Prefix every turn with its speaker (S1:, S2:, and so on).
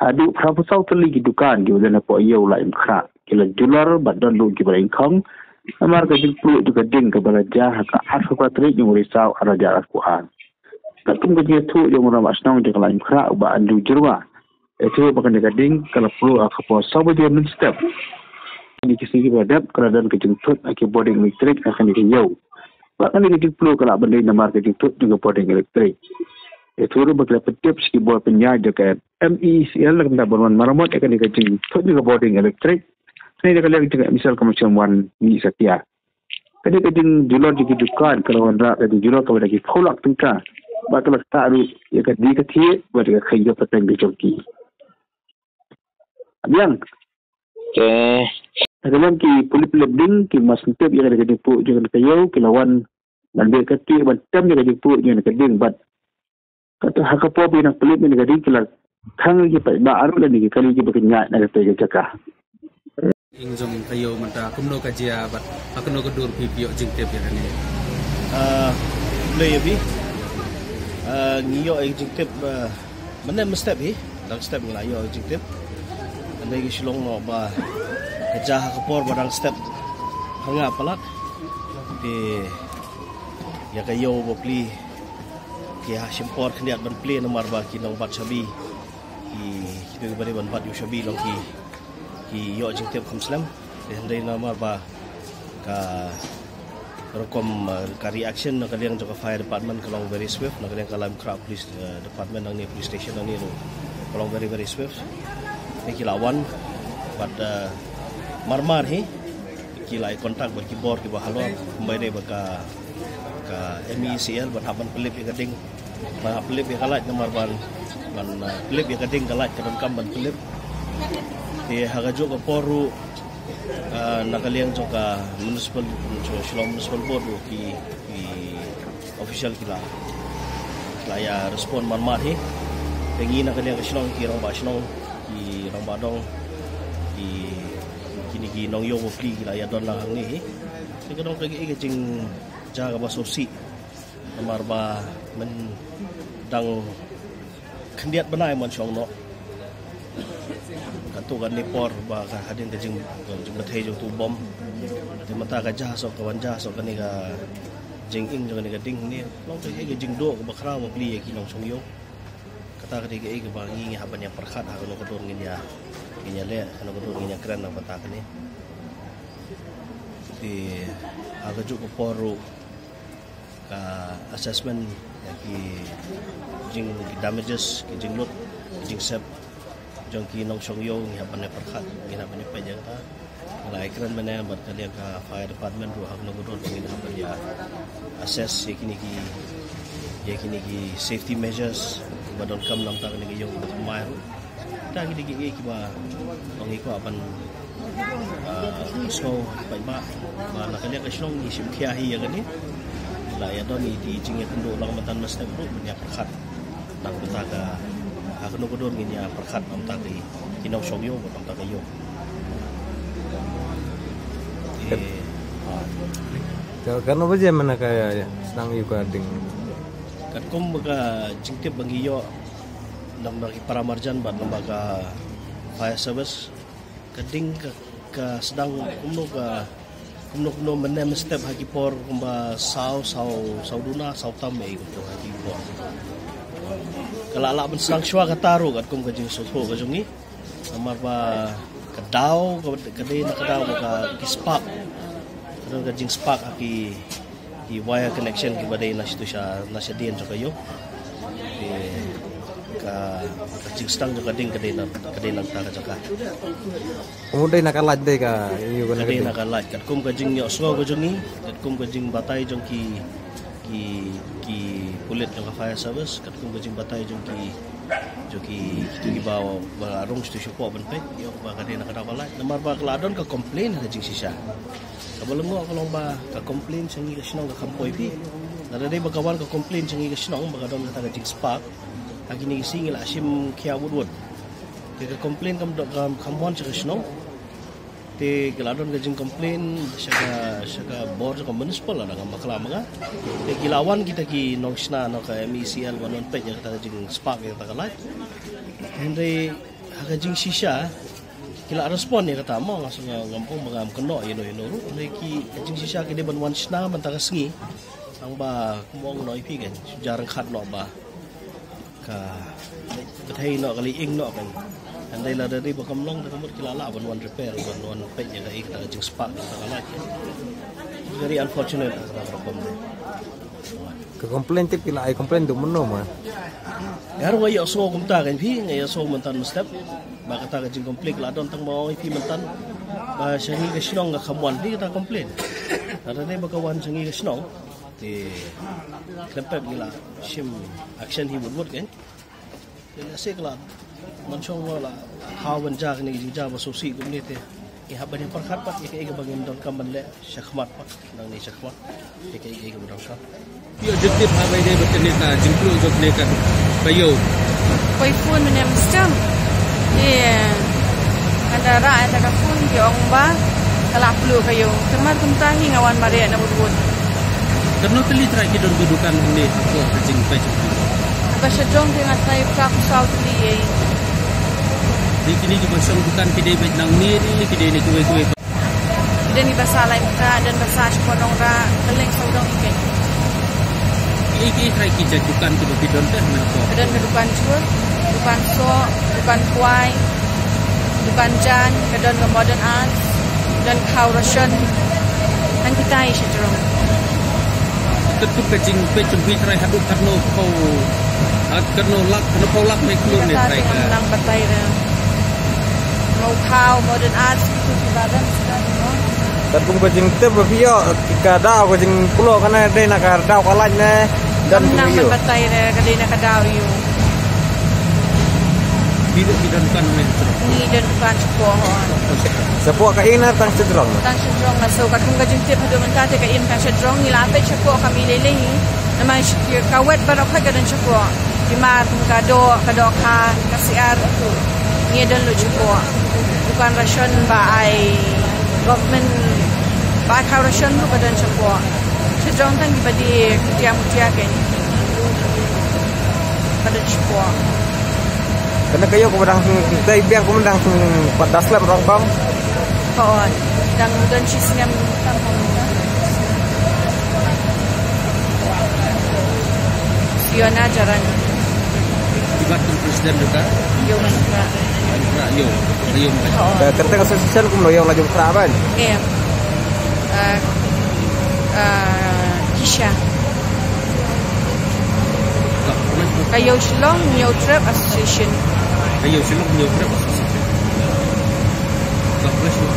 S1: Adu prapu sau teli ki dukan ki wadana po iyo la im kra. Kila jular bat don lu ki ingkong. Amar ka jil puluk tu ka ding ka bala jah ka arfa kwa terik yung risau ara jarak kuhan. Katum ka jia tu yung ram asnong jika la im kra uba andu. Itu bakan jika ding kala puluk ka po sau ba min step. Kisi ki badap keradaan ka jing tut aki boarding elektrik akan dikiyau. Bahkan ini jil puluk kala benda namar ka jing tut boarding elektrik. Itu ru bakal petip si buat penyaja kan MECL lah kena berman maramot akan dikacing tu juga boarding elektrik. Ini dia kalian juga misal ke macam wan ni setia. Kadi kacing julor jadi dukan kalau anda kadi julor kalau lagi kolak tengkah. Bakal tak ada ya kadi dikatie buat dia kaya petang di joki. Abiang.
S2: Okay.
S1: Kadang ki pulip ding ki mas ntep ya kadi pu jangan kayo kilawan dan dia kati bantam ya kadi pu jangan bat kata hakapo pinang pelit ni kadi kilat khang gi pa ba aru ni kali gi bakin nya na te ga chaka
S3: ing jom kayo manta kumno ka jia bat akno ko dur pipio jing te pia ni.
S4: Ah le yabi ah ngiyo ing jing te mana mestep hi dang step ngla yo jing te ande gi shilong no ba kaja ha kapor ba dang step. Hanga palak di ya kayo bo pli ki ha shimpor khniat ban pli nomor ba ki nong bat chabi ki kita bari ban pat yushabi long ki ki yo jing tep kham slam de handai na mar ba ka rokom ka reaction na kaliang joka fire department kalong very swift. Na kaliang kalam crowd police uh, department nang ni police station nang ni lo kalong very very swift. Ni ki lawan but uh, mar mar hi ki lai kontak ba ki bor ki ba halo kumbai de ba ka ka MECL ba haban pelip ka ding ba pelip ka lat na mar ban ban pelip ya kading kalat kadang kamban pelip. Di haga juga poru. Nakaliang juga municipal shalom municipal board ki ki official kila laya respon man mar hi pengi nakaliang ke shalom ki rong ba ki rong ba dong ki kini ki nong yo pli kila ya don lang ni. Hi kadang kagi ke jing jaga ba sosi mar ba men dang kendiat benai mon chong no kan tu kan nipor ba ka hadin ka jing jing mathai jong tu bom. Ti mata ka jah so ka wan jah so ka ni ka jing ing jong ni ka ding ni. Long ka ge jing do ka ba khra mo pli ki nong chong yo. Kata ka di ge ge ba ngi ha ban ya perkhat ha no ka dor ngi ya ngi ya le no ka dor ngi ya kran na bata ka ni. Ti aga ju ko poru ka assessment ya ki jing damages ki jing lot ki jing sep. Jong ki nong chong yo ngi hapan ne perkhat ngi na ban pe jang ta. Lai kran mena bat kalian ka fire department ru hak no godon ngi na ban ya assess ye kini ki ye kini ki safety measures badon kam nam ta ni yo mai ru ta ki ki ki ba ngi ko apan so pai ba ba na kalian ka shlong ni sim khia hi ya gani la ya don ni di jinge kendo lang matan mas na bro nya perkhat nang beta ka aku no kodor ngi nya perkhat am ta ki kinau shong yo am ta ka yo.
S5: Kalau karena apa je mana kaya senang juga ding.
S4: kat kum baga jingtip bangi yo nam bagi para marjan bat lembaga fire service. Kading ka, ka sedang kumno ka kumno menem step haki por kumba sau sau sau duna sau tame ko haki por. Kala ala ben sedang shwa ka taru kat kum ka jing so ka jungi amar ba kadau ka kadai na kadau ka kispak kadang ka jing spark haki ki wire connection ki badai na situ siya na siya diyan ka kacing stang jo kading kadai na kadai na ta ka
S5: Kemudian nak kalat deh ka iyo ko
S4: kadai na
S5: nak.
S4: ka light. Kat kum kajing yo so ko jongi kat kum kajing batay jong ki ki ki pulit jong ka fire service. Kat kum kajing batay jong ki jo ki kitu ki bawa ba rong stu syo po ban pe yo ba kadai na ka ta ka light namar ba kladon ka complain ka jing sisya Kabalungo ako lang ba ka-complain sa nga sinong ka kampoy pi. Naraday ba kawan ka-complain sa nga sinong baka doon ka taga jig spark. Ang ginisingil asim kaya woodwood. Ti ka-complain kam kam kamwan sa sinong. Ti giladon ka jing complain siya ka siya ka board sa municipal na nga maklama nga. Ti gilawan kita ki nong sina no ka MECL wanon pe nga taga jing spark nga taga light. Hindi Haka jing shisha kila respon ni kata mo ngasong ngampung mga keno ino ino ru ki jing shisha ki de ban wan sna man ta sengi ang ba kumong noi pi kan jarang khat no ba ka ka thei no kali ing no kan andai la dari ba kam long ta kamut kila la ban wan repair ban wan pe ya ka ik ta jing spark ta kala very unfortunate ta problem
S5: ke komplain tip kila ai komplain du meno ma.
S4: Yar wa ya so kum ta kan phi ngai so mentan mustap ba kata ka jing komplik la don tang mo phi mentan ba shangi ka shnong ka khamwan phi ta komplain ada ne ba ka wan shangi ka shnong ti krepep gila shim action hi bud bud kan ti la se kala man chong wa la ha wan ja ni ja ba so ni te i ha ban par khat pat i ka ba ngin don kam ban le shakhmat pat nang ni shakhmat i ka i ka ba dong khat
S3: Pio jektip habai dia bertenit na jengklu jok nekat kayo.
S2: Koi stem. Ye. Anda ra anda ka phun ki ong ba. Kala flu kayo. Tahi ngawan mare na budbud.
S3: Kerana kali try kita dudukan ini aku kecing pecik.
S2: Ba shajong ki ngatai ka ku south li ye.
S3: Di kini juga song bukan kidai bet nang ni ni kidai ni kuwe kuwe.
S2: Dan ni basa lai ka dan basa shponong ra keleng saudong iken.
S3: Iki try kita dukan kita bidon dah nak
S2: Dan kedukan chur, dukan so, dukan kuai, dukan jan, ke modern arts, dan kau Russian. Dan kita ai shajong.
S3: Tentu kecing pecik bi try haduk karno kau at karno lak karno kau lak mai keluar ni
S2: Kita
S3: try
S2: tengok
S3: ka.
S2: menang batai dia. Mau kau modern arts itu kebadan sekarang. no?
S5: dan kum kajing tip ba pio ka da kajing pulo kana de na ka da ka laj ne dan kum
S2: menang
S5: yo
S2: batai dia kali nak kadau you.
S3: Bidon bidon kan mai terus.
S2: Ni dan bukan sekohon.
S5: sepo ka ina tang sedrong
S2: Tang sedrong na so kadung kajing tip hadu mentate ka im tang sedrong ni lape cakok kami lele ni. Nama syukir kawet barok ka gadan cakok. Bimar ka do ka do ka kasiar ni dan lu cakok. Bukan ration ba ai government ba ka ration lu gadan cakok. Sedrong tang di badi kutia mutia ken. Pada
S5: kana kayo ko dang dai biang ko dang padas lab rong kam
S2: Kawan dan dan si singam tampang. Siona jaran
S3: Ibatkan presiden juga.
S2: yo mantra.
S3: Ra yo. Yo mai.
S2: Kawan.
S5: ka teng sosial kum lo yo laju tra ban
S2: Eh. Uh, uh, Kisha. Kayo Shillong New Trip Association.
S3: Hayo, sunog niyo, pre, masasakit. Sa presyo.